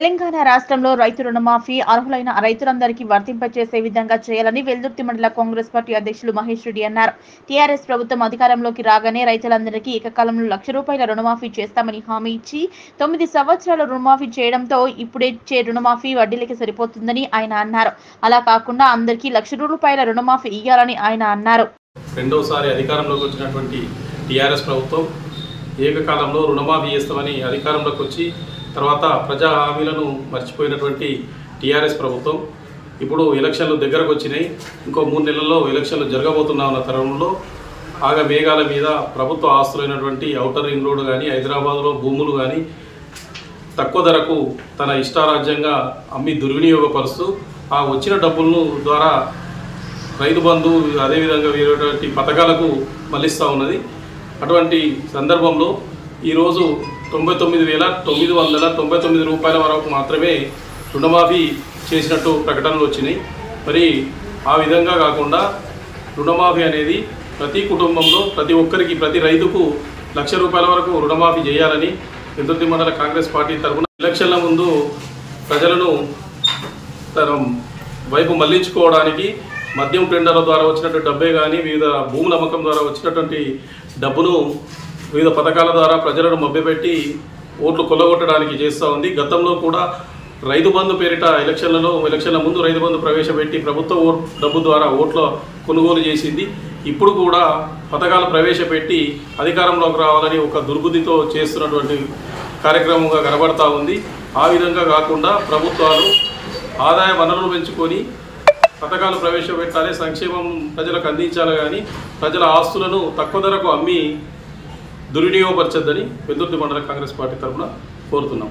తెలంగాణ రాష్ట్రంలో రైతు రుణమాఫీ అర్హులైన రైతులందరికీ వర్తింపచేసే విధంగా చేయాలని వెల్దుర్తి మండల కాంగ్రెస్ పార్టీ అధ్యక్షులు మహేష్ రెడ్డి అన్నారు. టీఆర్ఎస్ ప్రభుత్వం అధికారంలోకి రాగానే రైతులందరికీ ఏకకాలంలో లక్ష రూపాయల రుణమాఫీ చేస్తామని హామీ ఇచ్చి తొమ్మిది సంవత్సరాల రుణమాఫీ చేయడంతో ఇప్పుడే ఇచ్చే రుణమాఫీ వడ్డీలకి సరిపోతుందని ఆయన అన్నారు. అలా కాకుండా అందరికీ లక్ష రూపాయల రుణమాఫీ ఇవ్వాలని ఆయన అన్నారు. రెండోసారి అధికారంలోకి వచ్చినటువంటి టీఆర్ఎస్ ప్రభుత్వం ఏకకాలంలో రుణమాఫీ చేస్తామని అధికారంలోకి వచ్చి తర్వాత ప్రజా హామీలను మర్చిపోయినటువంటి టీఆర్ఎస్ ప్రభుత్వం. ఇప్పుడు ఎలక్షన్లు దగ్గరకు వచ్చినాయి. ఇంకో మూడు నెలల్లో ఎలక్షన్లు జరగబోతున్నా ఉన్న తరుణంలో ఆగ మేఘాల మీద ప్రభుత్వ ఆస్తులైనటువంటి ఔటర్ రింగ్ రోడ్ కానీ హైదరాబాద్లో భూములు కానీ తక్కువ ధరకు తన ఇష్టారాజ్యంగా అమ్మి దుర్వినియోగపరుస్తూ ఆ వచ్చిన డబ్బులను ద్వారా రైతు బంధు అదేవిధంగా వేరేటువంటి పథకాలకు మళ్ళిస్తూ ఉన్నది. అటువంటి సందర్భంలో ఈరోజు తొంభై తొమ్మిది వేల తొమ్మిది వందల తొంభై తొమ్మిది రూపాయల వరకు మాత్రమే రుణమాఫీ చేసినట్టు ప్రకటనలు వచ్చినాయి. మరి ఆ విధంగా కాకుండా రుణమాఫీ అనేది ప్రతి కుటుంబంలో ప్రతి ఒక్కరికి ప్రతి రైతుకు లక్ష రూపాయల వరకు రుణమాఫీ చేయాలని పెద్దొద్ది మండల కాంగ్రెస్ పార్టీ తరఫున ఎలక్షన్ల ముందు ప్రజలను తన వైపు మళ్ళించుకోవడానికి మద్యం టెండర్ల ద్వారా వచ్చినటువంటి డబ్బే కానీ వివిధ భూముల అమ్మకం ద్వారా వచ్చినటువంటి డబ్బును వివిధ పథకాల ద్వారా ప్రజలను మభ్యపెట్టి ఓట్లు కొల్లగొట్టడానికి చేస్తూ ఉంది. గతంలో కూడా రైతు బంధు పేరిట ఎలక్షన్లలో ఎలక్షన్ల ముందు రైతు బంధు ప్రవేశపెట్టి ప్రభుత్వ ఓట్ డబ్బు ద్వారా ఓట్ల కొనుగోలు చేసింది. ఇప్పుడు కూడా పథకాలు ప్రవేశపెట్టి అధికారంలోకి రావాలని ఒక దుర్బుద్ధితో చేస్తున్నటువంటి కార్యక్రమంగా కనబడతా ఉంది. ఆ విధంగా కాకుండా ప్రభుత్వాలు ఆదాయ వనరులు పెంచుకొని పథకాలు ప్రవేశపెట్టాలి సంక్షేమం ప్రజలకు అందించాలి కానీ ప్రజల ఆస్తులను తక్కువ ధరకు అమ్మి దుర్వినియోగపరచొద్దని పెద్దుర్తి మండల కాంగ్రెస్ పార్టీ తరఫున కోరుతున్నాం.